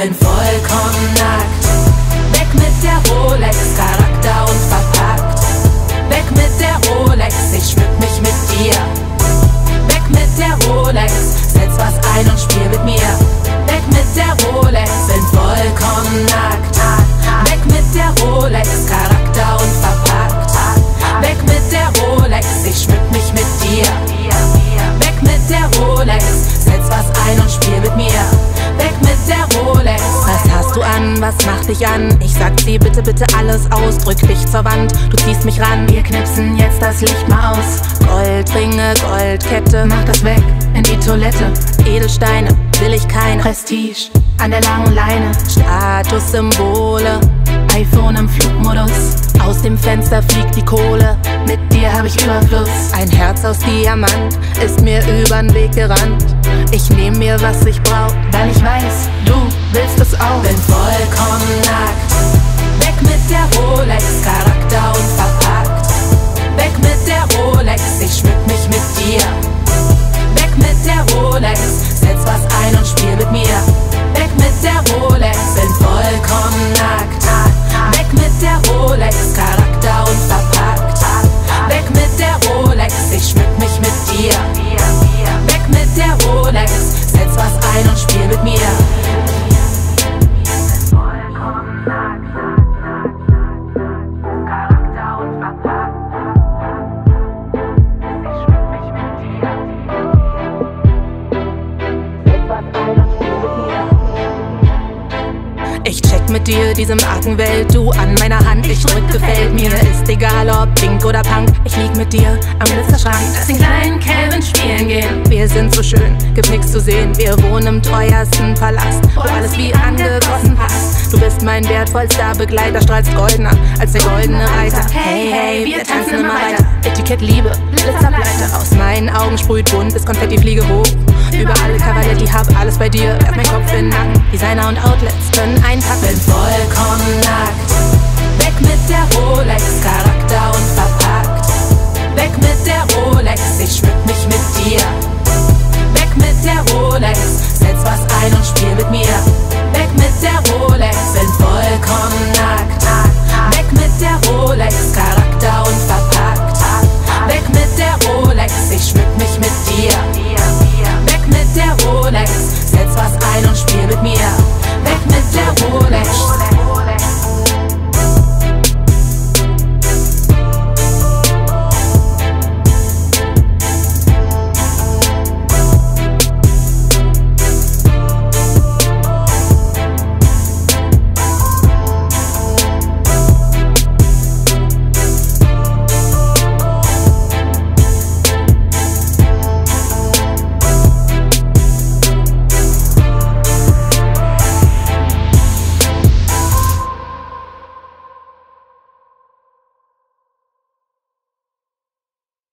bin vollkommen nackt. Weg mit der Rolex, Charakter und verpackt. Weg mit der Rolex, ich schmück mich mit dir. Weg mit der Rolex, setz was ein und spiel mit mir. Was macht dich an? Ich sag dir bitte, bitte alles aus. Drück dich zur Wand, du ziehst mich ran. Wir knipsen jetzt das Licht mal aus. Goldringe, Goldkette. Mach das weg in die Toilette. Edelsteine will ich keine. Prestige an der langen Leine. Statussymbole. iPhone im Flugmodus. Aus dem Fenster fliegt die Kohle. Mit dir hab ich Überfluss. Ein Herz aus Diamant ist mir übern Weg gerannt. Ich nehm mir, was ich brauch. Weil ich weiß, du willst Bin vollkommen nackt. Weg mit der Rolex, Ich check mit dir diese Markenwelt, du an meiner Hand. Ich drück, gefällt mir. Ist egal ob pink oder punk. Ich lieg mit dir am Glitzerschrank. Lass den kleinen Calvin spielen gehen. Wir sind so schön, gibt nix zu sehen. Wir wohnen im teuersten Palast, wo alles wie angegossen passt. Du bist mein wertvollster Begleiter, strahlst goldener als der goldene Reiter. Hey, hey, wir tanzen immer weiter. Etikett Liebe, Blitzerbleiter. Meinen Augen sprüht bunt bis Konfetti fliege hoch. Über alle Cavaletti, hab alles bei dir. Werf mein Kopf in Nacken. Designer und Outlets können einpacken. Bin vollkommen nackt. Weg mit der Rolex, Charakter und verpackt. Weg mit der Rolex, ich schmück mich mit dir. Weg mit der Rolex, setz was ein und spiel mit mir.